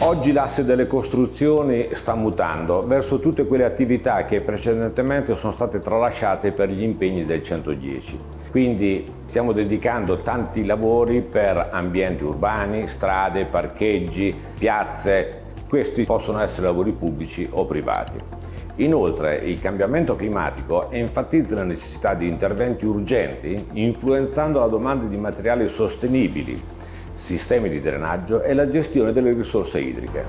Oggi l'asse delle costruzioni sta mutando verso tutte quelle attività che precedentemente sono state tralasciate per gli impegni del 110. Quindi stiamo dedicando tanti lavori per ambienti urbani, strade, parcheggi, piazze. Questi possono essere lavori pubblici o privati. Inoltre il cambiamento climatico enfatizza la necessità di interventi urgenti influenzando la domanda di materiali sostenibili sistemi di drenaggio e la gestione delle risorse idriche.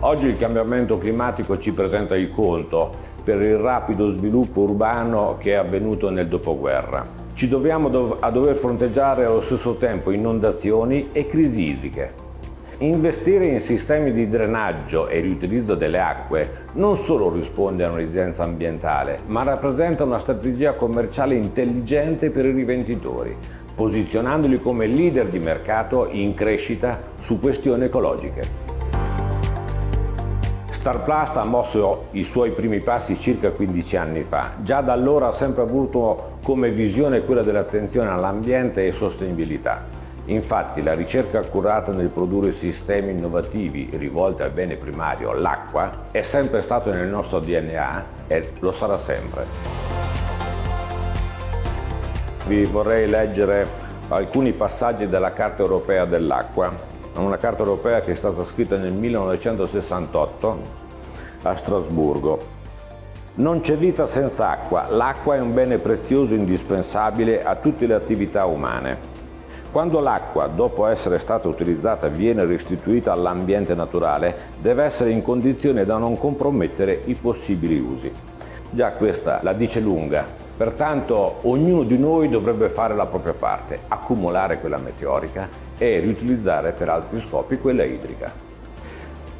Oggi il cambiamento climatico ci presenta il conto per il rapido sviluppo urbano che è avvenuto nel dopoguerra. Ci troviamo a dover fronteggiare allo stesso tempo inondazioni e crisi idriche. Investire in sistemi di drenaggio e riutilizzo delle acque non solo risponde a un'esigenza ambientale, ma rappresenta una strategia commerciale intelligente per i rivenditori, posizionandoli come leader di mercato in crescita su questioni ecologiche. Starplast ha mosso i suoi primi passi circa 15 anni fa. Già da allora ha sempre avuto come visione quella dell'attenzione all'ambiente e sostenibilità. Infatti la ricerca accurata nel produrre sistemi innovativi rivolti al bene primario, l'acqua, è sempre stato nel nostro DNA e lo sarà sempre. Vi vorrei leggere alcuni passaggi della Carta Europea dell'Acqua, una Carta Europea che è stata scritta nel 1968 a Strasburgo. Non c'è vita senza acqua, l'acqua è un bene prezioso indispensabile a tutte le attività umane. Quando l'acqua, dopo essere stata utilizzata, viene restituita all'ambiente naturale, deve essere in condizione da non compromettere i possibili usi. Già questa la dice lunga Pertanto ognuno di noi dovrebbe fare la propria parte, accumulare quella meteorica e riutilizzare per altri scopi quella idrica.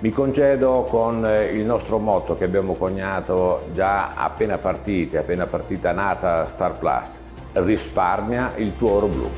Mi concedo con il nostro motto che abbiamo coniato già appena partita, appena partita nata Star Plus, risparmia il tuo oro blu.